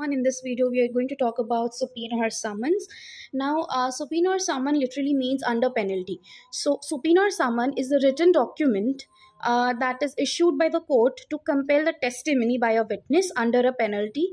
on in this video we are going to talk about subpoena or summons now uh, subpoena or summon literally means under penalty. So subpoena or summon is a written document uh, that is issued by the court to compel the testimony by a witness under a penalty.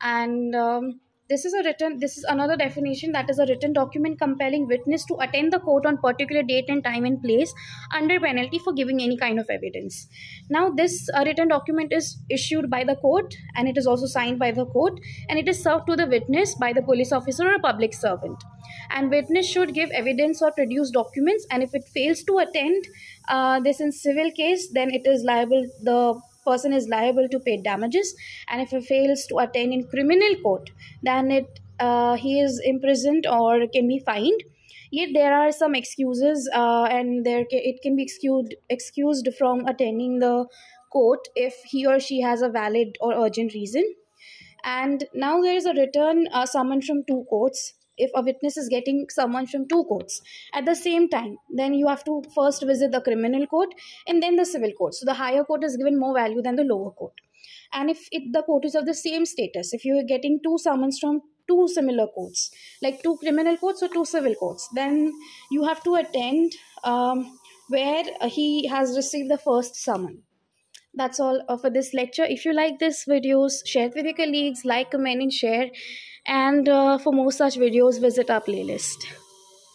And um, this is a written this is another definition that is a written document compelling witness to attend the court on particular date and time and place under penalty for giving any kind of evidence. Now this uh, written document is issued by the court and it is also signed by the court and it is served to the witness by the police officer or a public servant. And witness should give evidence or produce documents and if it fails to attend uh, this in civil case then it is liable the person is liable to pay damages and if he fails to attend in criminal court then it uh, he is imprisoned or can be fined. Yet there are some excuses uh, and there it can be excused excused from attending the court if he or she has a valid or urgent reason. And now there is a return uh, summon from two courts if a witness is getting summon from two courts at the same time then you have to first visit the criminal court and then the civil court. So the higher court is given more value than the lower court. And if it, the court is of the same status if you are getting two summons from two similar courts like two criminal courts or two civil courts then you have to attend um, where he has received the first summon that's all for this lecture. If you like this videos share it with your colleagues like comment and share. And uh, for more such videos visit our playlist